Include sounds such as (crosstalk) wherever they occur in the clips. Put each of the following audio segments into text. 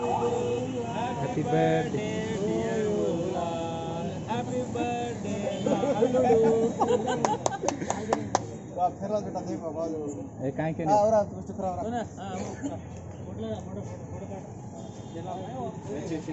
Happy birthday happy birthday फिर बेटा देख बाबा ए काय के और गोष्ट करा और ना मोठला मोठा मोठा चला अच्छे अच्छे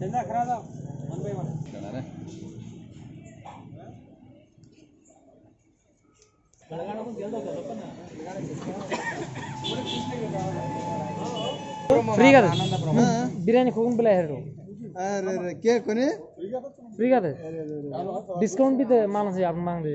चंदा खड़ा था वन बाई वन चला रे लगाना को जल्द कर अपन ಫ್ರೀ ಅದ ಬಿರಿಯಾನಿ ಹೋಗನ್ ಬಿಲ್ಲ ಎರಡು ಕೇಳ್ಕೊನಿ ಫ್ರೀ ಅದ ಡಿಸ್ಕೌಂಟ್ ಬಿದ್ದ ಮಾನಸ ಯಾರು ಮಾಂಗ್ರಿ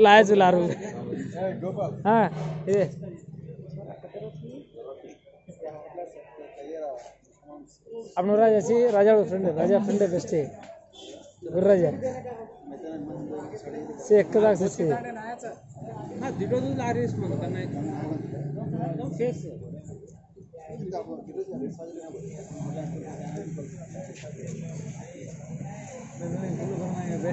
लाए चला रू हाँ ये। अपना राजा सी राजा का फ्रेंड है राजा फ्रेंड है बेस्ट है। गुरुराजा से एक लाख से से। हाँ दिलो तो ला रही करना है शेष नहीं। नहीं करना है बे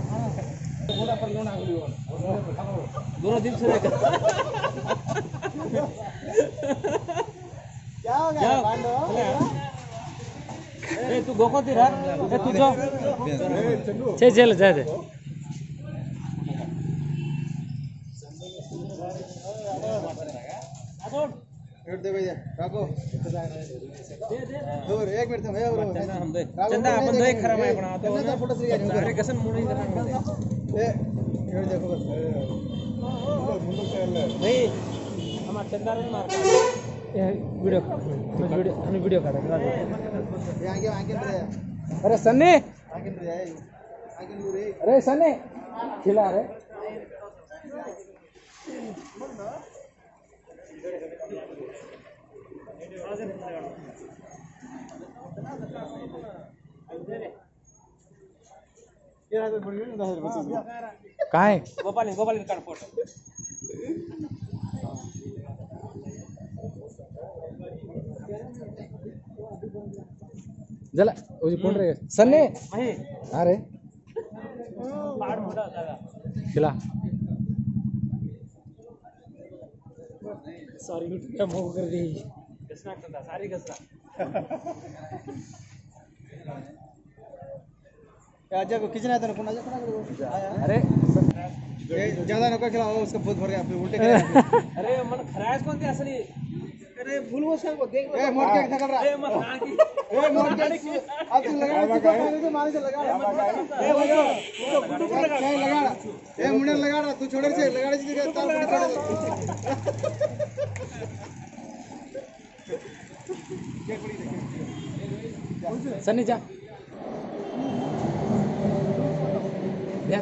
दोनों दिन से क्या हो गया ए तू गोकोती रहा ए तू जो छे चल जा दे दे भैया राखो दे दे दूर एक मिनट भैया और चंदा हम दे चंदा अपन दो एक खराब है अपना तो अरे कसम मुड़ी करना ए देखो बस नहीं चंदा मार वीडियो वीडियो हम वीडियो रहे हैं आगे आगे अरे सन्नी! अरे सन्ने! खिला रे। ये आदमी बोल रहे हैं 10000 बच्चे बस काय गोपाल गोपाल फ़ोटो जला उजी कोण रे सन्नी? अरे खिला सॉरी क्या मोह कर दी सारी कसना आजा को किचन आता ना अरे ज़्यादा नको खिलाओ उसका बहुत भर गया उल्टे (laughs) अरे मन खराज कौन थे असली? अरे भूल वो सब देख ए मोड़ के थकल रहा ए मत ना की। (laughs) ए मोड़ के अब तू लगा चिकन पानी तो मारे से लगा ए भैया तू गुड्डू पर लगा ए लगा ए मुंडे लगा रहा तू छोड़ से लगा से तार पड़ी छोड़ सन्नी जा।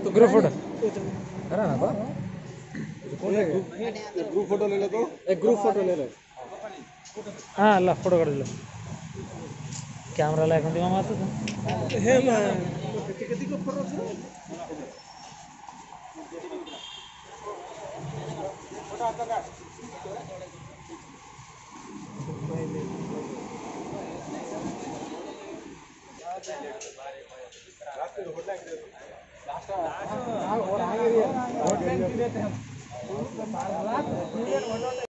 तो ग्रुप फ़ोटो करा ना बा. ग्रुप फ़ोटो ले ले तो एक ग्रुप फ़ोटो ले ले. हाँ ला फ़ोटो कर ले. कैमरा ला এখন দিমা মারতো হে মা কেতে কেতে কো ফটো फ़ोटो আতা না रात को होटल और आगे